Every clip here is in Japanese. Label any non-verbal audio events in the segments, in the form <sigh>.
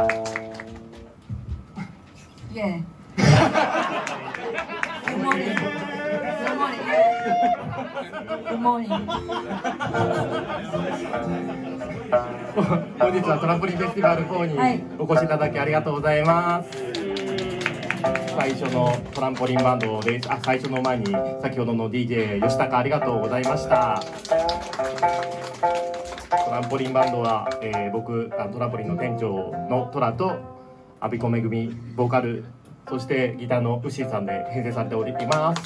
イェーイ Good morning. Good morning. Good morning. 本日はトランポリンフェスティバル4はいにお越しいただきありがとうございます。最初のトランポリンバンドで、あ、最初の前に先ほどの DJ 吉高ありがとうございました。トランポリンバンドは、えー僕あトランポリンの店長のトラとアビコめぐみボーカルそしてギターのウッシーさんで編成されております。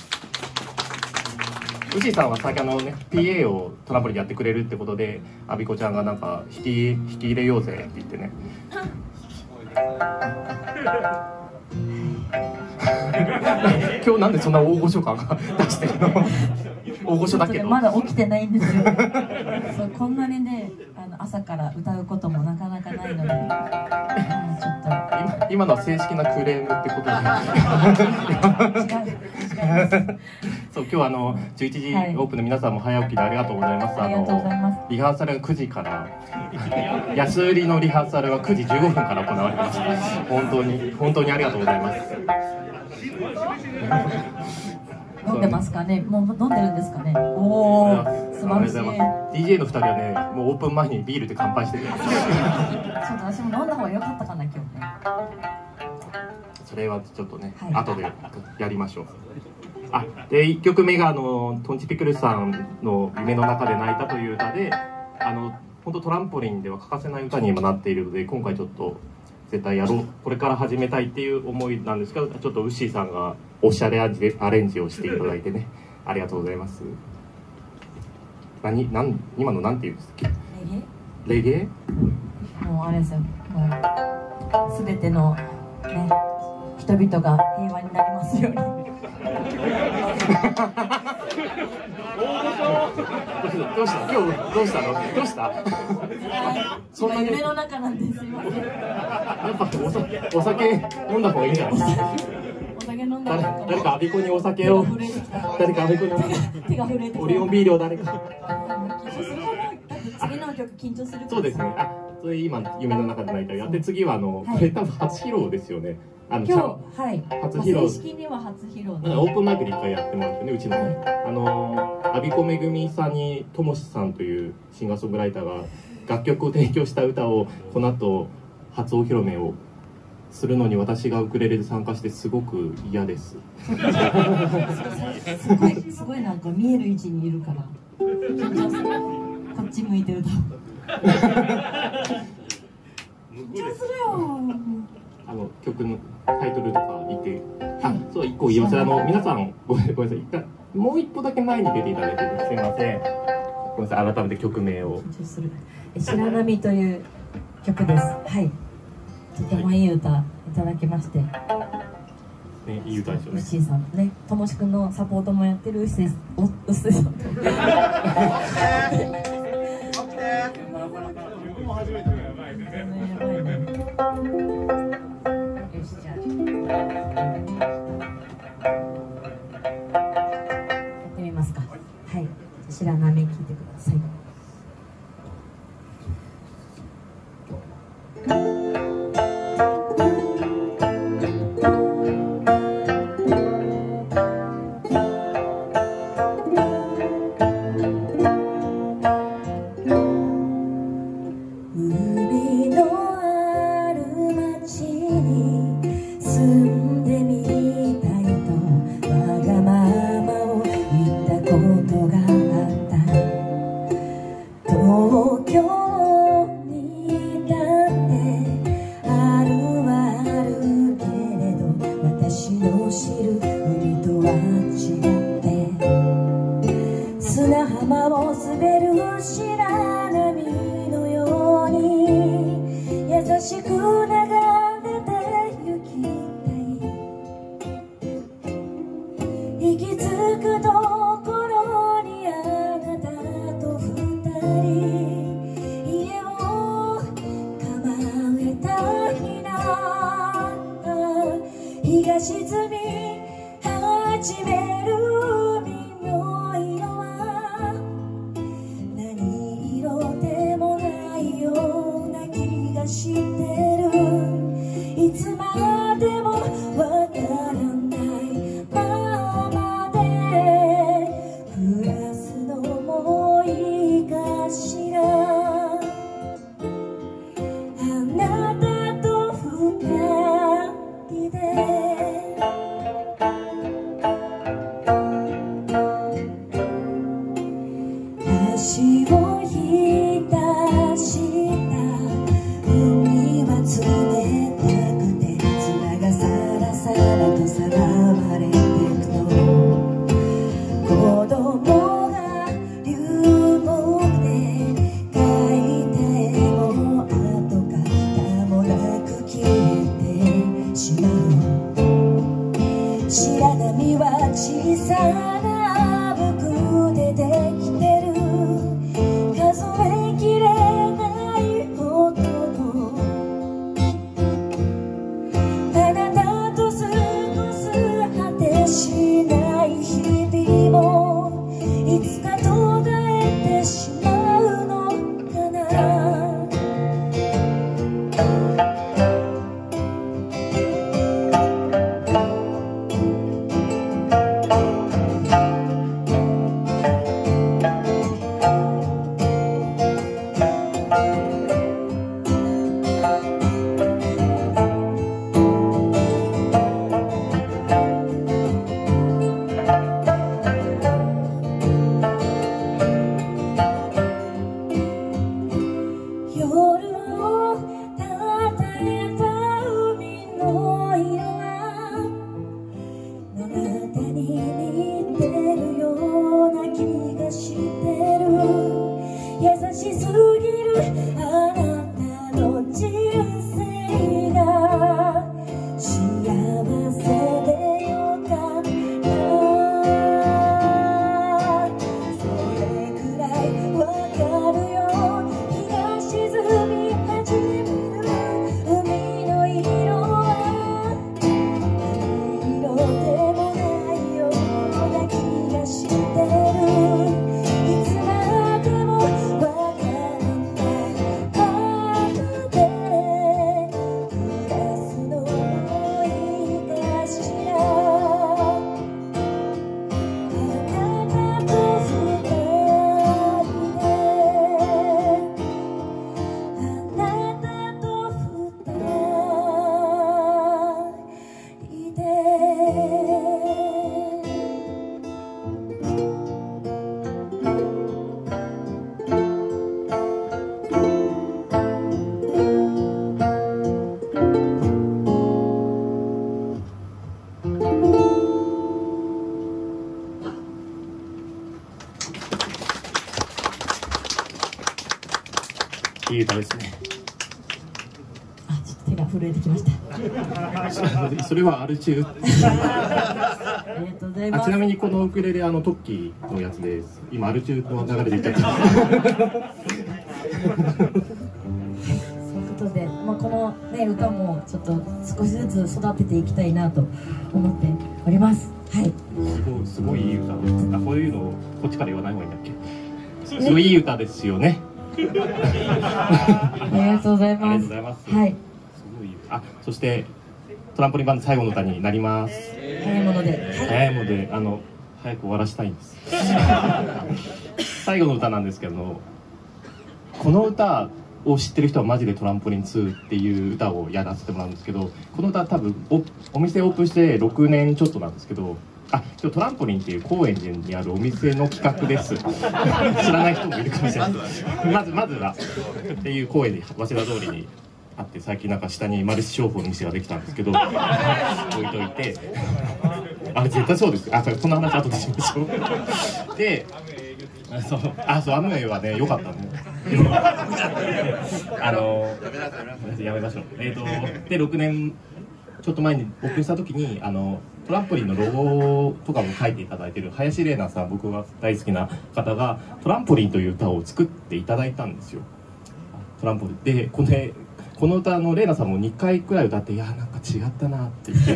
ウッシーさんは先あのね PA をトランポリンでやってくれるってことでアビコちゃんがなんか引き引き入れようぜって言ってね <laughs> 今日なんでそんな大御所感が出してるの？大御所だけど。まだ起きてないんですよ。<laughs> そうこんなにねあの朝から歌うこともなかなかないので、うんちょっと。今今のは正式なクレームってことで。<laughs> そう今日はあの11時はい。オープンの皆さんも早起きでありがとうございます、ありがとうございます。リハーサルが9時から。<laughs> 安売りのリハーサルは9時15分から行われました本当に本当にありがとうございます飲んでますかね？もう飲んでるんですかね？おお素晴らしい。DJ の2人はねもうオープン前にビールで乾杯してるちょっと私も飲んだ方が良かったかな今日ね。それはちょっとね、はい。後でやりましょう。あで1曲目があのトンチピクルさんの「夢の中で泣いた」という歌であの本当トランポリンでは欠かせない歌にもなっているので今回ちょっと絶対やろうこれから始めたいっていう思いなんですけどちょっとウッシーさんがおしゃれアジアレンジをしていただいてね。ありがとうございます。何なん今のなんていうんですっけ？レゲエ？もうあれですよ。全てのね人々が平和になりますようにどうした？今日どうしたの？どうした？そんなに？今夢の中なんですいませんやっぱお酒お酒飲んだ方がいいんじゃない？誰誰かアビコにお酒を誰かアビコに手が震えてきたオリオンビールを誰か？次の曲緊張するそうですね。あそれ今夢の中で泣いた。やって次はあの、はい。これ多分初披露ですよねあの今日はい。初披露。正式には初披露なんかオープンマイクで一回やってもらってねうちの、はい。あのアビコめぐみさんにともしさんというシンガーソングライターが楽曲を提供した歌をこの後初お披露目をするのに私がウクレレで参加してすごく嫌です。すごいすごいなんか見える位置にいるから。緊張する。こっち向いてると。緊張するよあの曲のタイトルとか言ってあそう一個言います。あの皆さんごめんごめんなさい。一旦もう一歩だけ前に出ていただいてすいません。ごめんなさい。改めて曲名を。白波という曲です。はい。とてもいい歌いただきまして。ねいい歌ですよね。ウッシーさんねともしくんのサポートもやってるウッシーおウッシーさんと <laughs> やばいねよ。しじゃあやってみますか。はい。白波聞いてください。始それはアル中ありがとう。ございますあちなみにこのウクレレあのトッキーのやつです。今アル中の流れで言っちゃったそういうことで、まあ、この、ね、歌もちょっと少しずつ育てていきたいなと思っておりますはいすごいすごいいい歌ですあこういうのをこっちから言わない方がいいんだっけ？すごいいい歌ですよね。<laughs> ありがとうございありがますとうございます。はいあそしてトランポリンバンド最後の歌になります。早いもので。はい早いのであの早く終わらしたいんです。最後の歌なんですけどこの歌を知ってる人はマジでトランポリン2っていう歌をやらせてもらうんですけどこの歌多分おお店オープンして6年ちょっとなんですけどあ今日トランポリンっていう高円寺にあるお店の企画です。知らない人もいるかもしれない。まずまずはっていう高円寺早稲田通りにあって最近なんか下にマルチ商法の店ができたんですけど置いといて。あ絶対そうです。あこの話後でしましょう。でそうあそうアムウェイはね良かったねあのやめましょう。えっ、とで6年ちょっと前にオープンした時にあのトランポリンのロゴとかも書いていただいてる林玲奈さん僕が大好きな方がトランポリンという歌を作っていただいたんですよ。トランポリン。でこれこの歌の玲奈さんも2回くらい歌っていやなんか違ったなって言って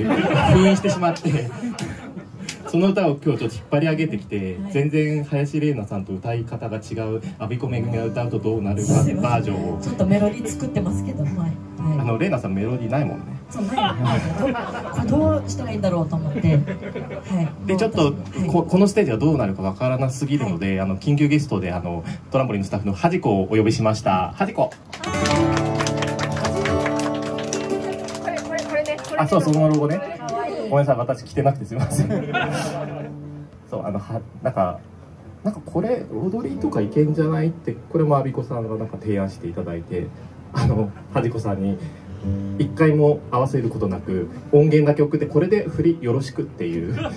封印してしまってその歌を今日ちょっと引っ張り上げてきて、はい。全然林玲奈さんと歌い方が違う阿ビ子めぐみが歌うとどうなるかってバージョンを。ちょっとメロディー作ってますけどはい、あはい、の玲奈さんメロディーないもんね。そうない。のこれどうしたらいいんだろうと思って。はい。でちょっとはい。ここのステージはどうなるかわからなすぎるので、あの緊急ゲストであのトランポリンのスタッフのハジコをお呼びしました。ハジコ。こあそうそのロゴね。ごめんなさい私着てなくてすいません。<laughs> そうあのはなんかなんかこれ踊りとかいけんじゃないってこれもアビコさんがなんか提案していただいてあのハジコさんに一回も合わせることなく音源だけ送ってこれで振りよろしくっていう。<laughs>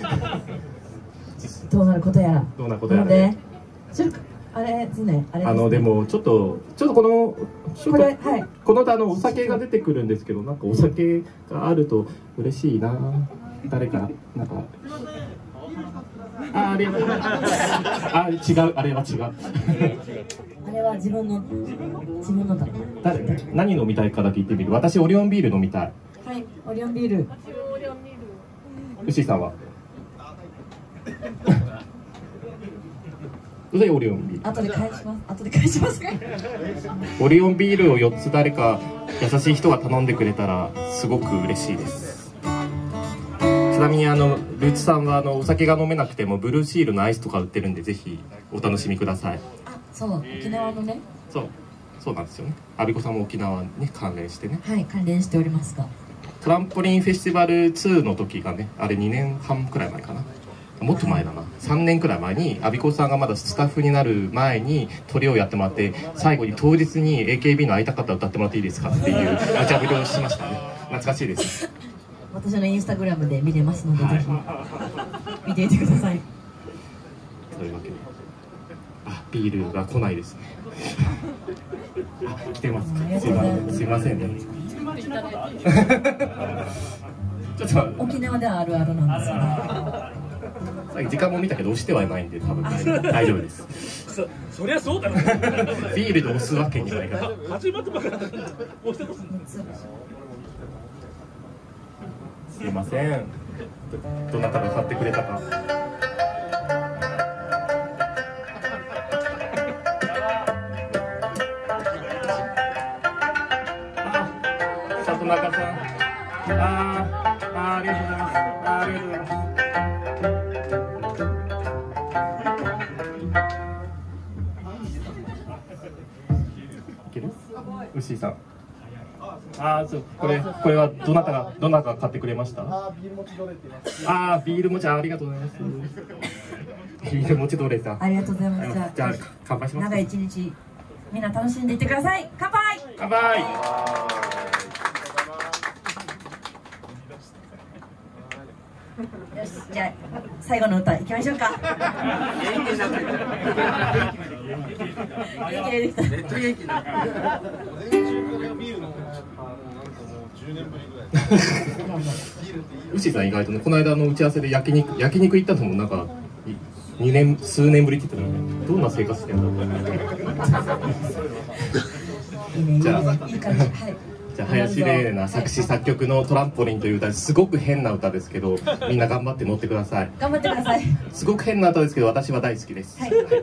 どうなることやら。どんなことやら。なので？ちょっとあれですねあれあのでもちょっとちょっとこのちょこっとれはい。この歌あのお酒が出てくるんですけどなんかお酒があると嬉しいな。誰かなんか。ああれ <laughs> あ違う。あれは違う。あれは自分の自分のだ誰何飲みたいかだけ言ってみる？私オリオンビール飲みたい。はいオリオンビール。牛井さんは？<laughs> うざいオリオンビール。後で返します。後で返します。がオリオンビールを4つ誰か優しい人が頼んでくれたらすごく嬉しいです。ちなみにあのルーツさんはあのお酒が飲めなくてもブルーシールのアイスとか売ってるんでぜひお楽しみください。あそう。沖縄のね。そう。そうなんですよね。アビコさんも沖縄に関連してね。はい関連しておりますがトランポリンフェスティバル2の時がねあれ2年半くらい前かなもっと前だな。3年くらい前にアビコさんがまだスタッフになる前にトリをやってもらって最後に当日に AKB の「会いたかったら歌ってもらっていいですか?」っていう無茶ぶりをしましたね。懐かしいです私のインスタグラムで見れますので、はい。ぜひ見ていてください。というわけで。あビールが来ないですね。あ来てます。す。いません。ね。<laughs> ちょっと沖縄ではあるあるなんですよね時間も見たけど押してはないんで多分大丈夫です。そそりゃそうだろビールで押すわけにはいかない。始まったばっかりだからすいません。どどなたが買ってくれたか。あ里中さん。あーこれこれはどなたがどなたが買ってくれました？あービールもちどれって言いますあービールもちありがとうございます。ビールもちどれありがとうございます。じゃあ乾杯します。長い一日みんな楽しんでいってください。乾杯。乾杯。よしじゃあ最後の歌いきましょうか。元気出てきた。めっちゃ元気だ。ウッシーさん意外とねこの間の打ち合わせで焼肉焼肉行ったのもなんかい2年数年ぶりって言ってたのね。どんな生活してんだろう。じゃあはい <laughs> じゃあ林玲奈な作詞作曲の「トランポリン」という歌すごく変な歌ですけどみんな頑張って乗ってください。頑張ってください。すごく変な歌ですけど私は大好きです、はい。私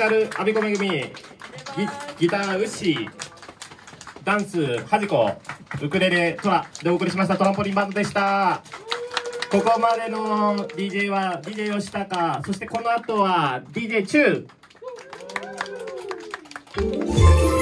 カルアビコめぐみギギターウッシーダンスハジコウクレレトラでお送りしましたトランポリンバンドでした。ここまでの DJ は DJ 吉高そしてこの後は DJ チュー。